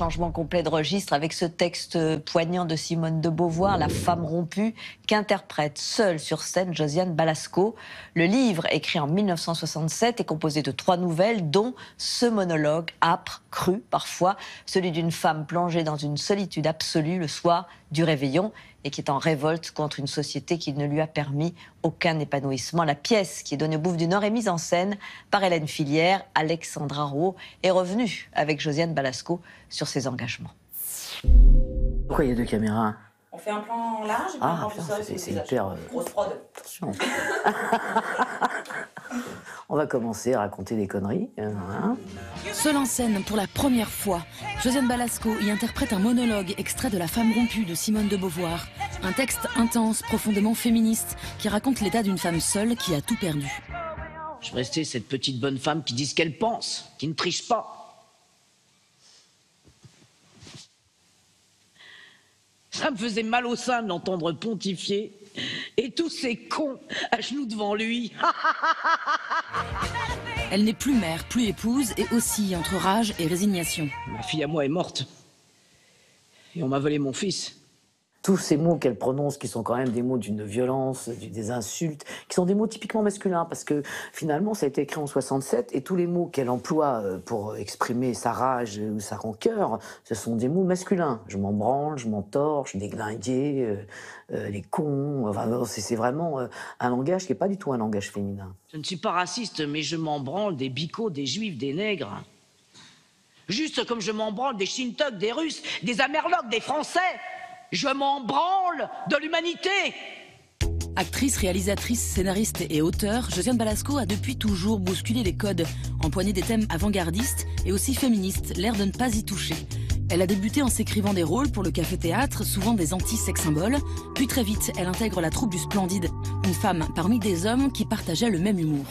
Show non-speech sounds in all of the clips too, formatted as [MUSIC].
changement complet de registre avec ce texte poignant de Simone de Beauvoir, La femme rompue, qu'interprète seule sur scène Josiane Balasco. Le livre, écrit en 1967, est composé de trois nouvelles, dont ce monologue âpre, cru parfois, celui d'une femme plongée dans une solitude absolue le soir du réveillon et qui est en révolte contre une société qui ne lui a permis aucun épanouissement. La pièce qui est donnée au Bouffe du Nord est mise en scène par Hélène Filière. Alexandra Roux est revenue avec Josiane Balasco sur ses engagements. Pourquoi il y a deux caméras? On fait un plan large et puis Ah, un plan putain, c'est- c'est hyper, euh, Grosse prod. Attention. [LAUGHS] [LAUGHS] On va commencer à raconter des conneries. hein. Seule en scène pour la première fois, Josiane Balasco y interprète un monologue extrait de La femme rompue de Simone de Beauvoir. Un texte intense, profondément féministe, qui raconte l'état d'une femme seule qui a tout perdu. Je restais cette petite bonne femme qui dit ce qu'elle pense, qui ne triche pas. Ça me faisait mal au sein de l'entendre pontifier. Et tous ces cons à genoux devant lui. [LAUGHS] Elle n'est plus mère, plus épouse et oscille entre rage et résignation. Ma fille à moi est morte. Et on m'a volé mon fils. Tous ces mots qu'elle prononce, qui sont quand même des mots d'une violence, des insultes, qui sont des mots typiquement masculins, parce que finalement, ça a été écrit en 67, et tous les mots qu'elle emploie euh, pour exprimer sa rage ou sa rancœur, ce sont des mots masculins. Je m'en branle, je m'en torche, déglinguer, euh, euh, les cons. Enfin, c'est c'est vraiment euh, un langage qui n'est pas du tout un langage féminin. Je ne suis pas raciste, mais je m'en branle des bicots, des juifs, des nègres. Juste comme je m'en branle des Shintok, des Russes, des Amerlocs, des Français. Je m'en branle de l'humanité. Actrice, réalisatrice, scénariste et auteur, Josiane Balasco a depuis toujours bousculé les codes, empoigné des thèmes avant-gardistes et aussi féministes, l'air de ne pas y toucher. Elle a débuté en s'écrivant des rôles pour le café-théâtre, souvent des anti-sex symboles, puis très vite, elle intègre la troupe du Splendide, une femme parmi des hommes qui partageaient le même humour.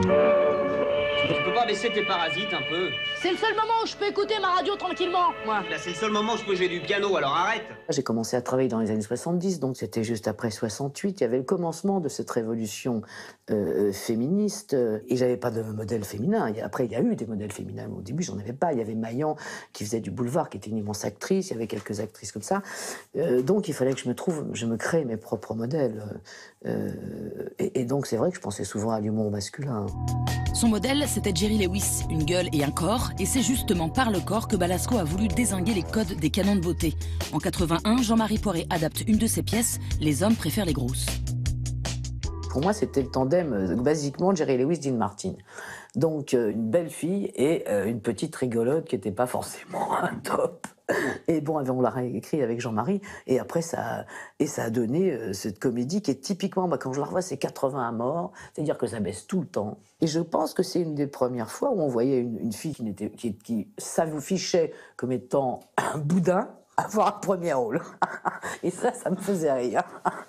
Tu peux pas baisser tes parasites un peu C'est le seul moment où je peux écouter ma radio tranquillement, moi. Là, c'est le seul moment où je peux jouer du piano, alors arrête J'ai commencé à travailler dans les années 70, donc c'était juste après 68. Il y avait le commencement de cette révolution euh, féministe, euh, et j'avais pas de modèle féminin. Et après, il y a eu des modèles féminins, mais au début, j'en avais pas. Il y avait Maillan qui faisait du boulevard, qui était une immense actrice. Il y avait quelques actrices comme ça. Euh, donc, il fallait que je me trouve, je me crée mes propres modèles. Euh, et, et donc, c'est vrai que je pensais souvent à l'humour masculin. Son modèle, c'était Jerry Lewis, une gueule et un corps, et c'est justement par le corps que Balasco a voulu désinguer les codes des canons de beauté. En 81, Jean-Marie Poiré adapte une de ses pièces, Les hommes préfèrent les grosses. Pour moi, c'était le tandem, euh, basiquement, Jerry Lewis, Dean Martin. Donc, euh, une belle fille et euh, une petite rigolote qui n'était pas forcément [LAUGHS] un top. [COUGHS] Et bon, on l'a écrit avec Jean-Marie, et après, ça, et ça a donné euh, cette comédie qui est typiquement, moi, quand je la revois, c'est 80 à mort, c'est-à-dire que ça baisse tout le temps. Et je pense que c'est une des premières fois où on voyait une, une fille qui, n'était, qui, qui s'affichait comme étant [COUGHS] un boudin avoir un premier rôle. [LAUGHS] et ça, ça me faisait rire. [LAUGHS]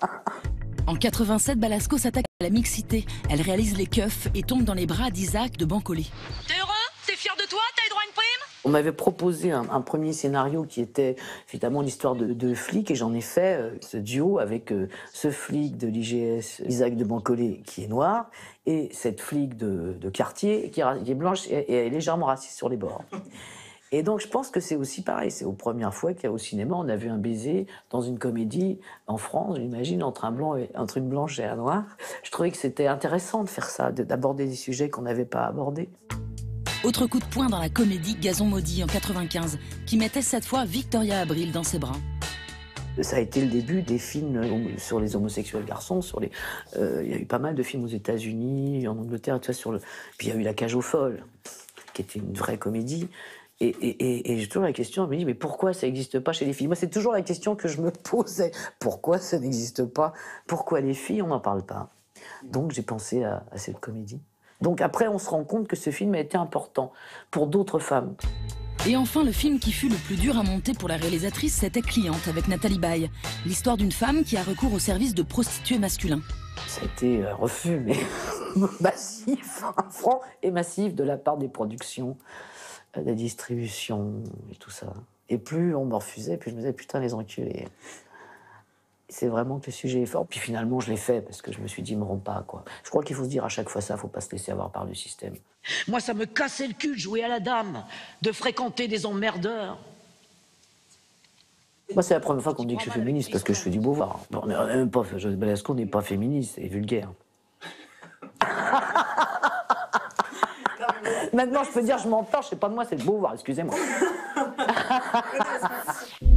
En 87, Balasco s'attaque à la mixité. Elle réalise les keufs et tombe dans les bras d'Isaac de Bancolé. T'es heureux? T'es fier de toi? T'as eu droit à une prime? On m'avait proposé un, premier scénario qui était finalement l'histoire de, flics et j'en ai fait euh, ce duo avec euh, ce flic de l'IGS, Isaac de Bancolé, qui est noir, et cette flic de, de quartier qui est, blanche et, légèrement raciste sur les bords. Et donc je pense que c'est aussi pareil, c'est aux premières fois qu'il y a au cinéma, on a vu un baiser dans une comédie en France, j'imagine, entre, un blanc et, entre une blanche et un noir. Je trouvais que c'était intéressant de faire ça, de- d'aborder des sujets qu'on n'avait pas abordés. Autre coup de poing dans la comédie Gazon maudit en 95, qui mettait cette fois Victoria Abril dans ses bras. Ça a été le début des films homo- sur les homosexuels garçons. Sur les, euh, il y a eu pas mal de films aux États-Unis, en Angleterre, tu vois. Puis il y a eu La Cage aux folles, qui était une vraie comédie. Et, j'ai toujours la question, je me dis, mais pourquoi ça n'existe pas chez les filles? Moi, c'est toujours la question que je me posais. Pourquoi ça n'existe pas? Pourquoi les filles, on n'en parle pas? Donc j'ai pensé à cette comédie. Donc après, on se rend compte que ce film a été important pour d'autres femmes. Et enfin, le film qui fut le plus dur à monter pour la réalisatrice, c'était Cliente avec Nathalie Baye. L'histoire d'une femme qui a recours au service de prostituées masculins. Ça a été un refus, mais [LAUGHS] massif, franc et massif de la part des productions, euh, de la distribution et tout ça. Et plus on me refusait, plus je me disais putain les enculés. C'est vraiment que le sujet est fort. Puis finalement, je l'ai fait parce que je me suis dit, me rends pas, quoi. Je crois qu'il faut se dire à chaque fois ça, faut pas se laisser avoir par le système. Moi, ça me cassait le cul de jouer à la dame, de fréquenter des emmerdeurs. Moi, c'est la première fois qu'on dit que je suis féministe parce que je fais du Beauvoir. Bon, on est même pas, Joseph Balasco n'est pas féministe et vulgaire? [LAUGHS] Maintenant, je peux dire, je m'en torche, c'est pas de moi, c'est de Beauvoir, excusez-moi. [LAUGHS]